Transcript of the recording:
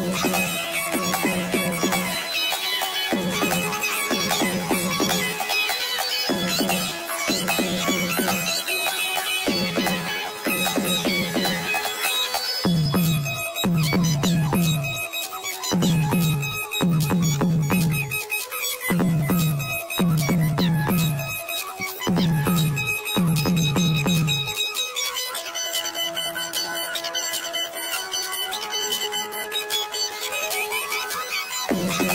嗯。One.